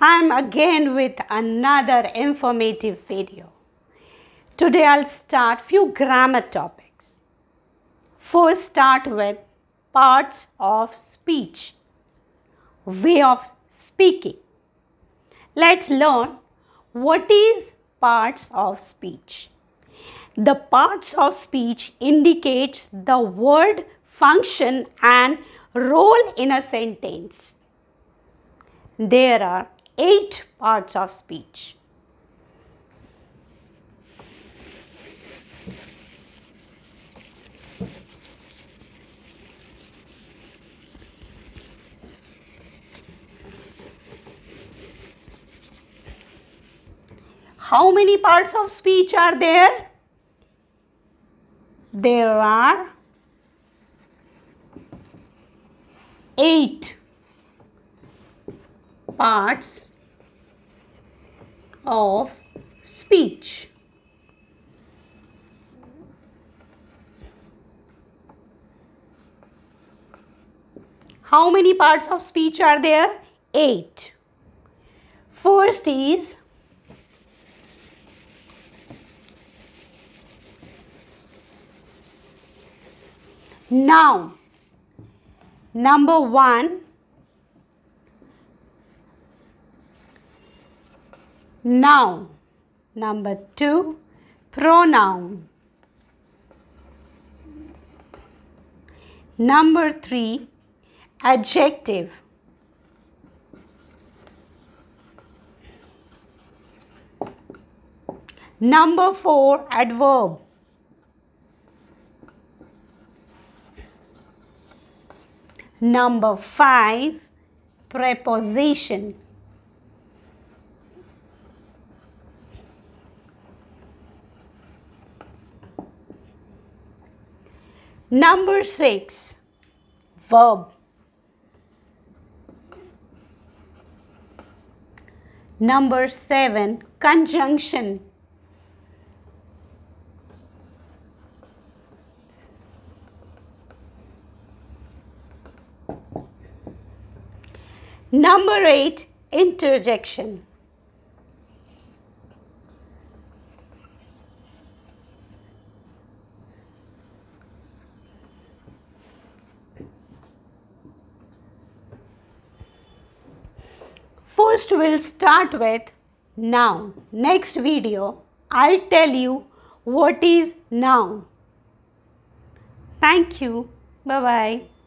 I'm again with another informative video. Today I'll start few grammar topics. First start with parts of speech, way of speaking. Let's learn what is parts of speech. The parts of speech indicates the word function and role in a sentence. There are eight parts of speech. How many parts of speech are there? There are eight parts of speech. How many parts of speech are there? Eight. First is noun. Number one, noun. Number two, pronoun. Number three, adjective. Number four, adverb. Number five, preposition. Number six, verb. Number seven, conjunction. Number eight, interjection. First we'll start with noun. Next video I'll tell you what is noun. Thank you. Bye bye.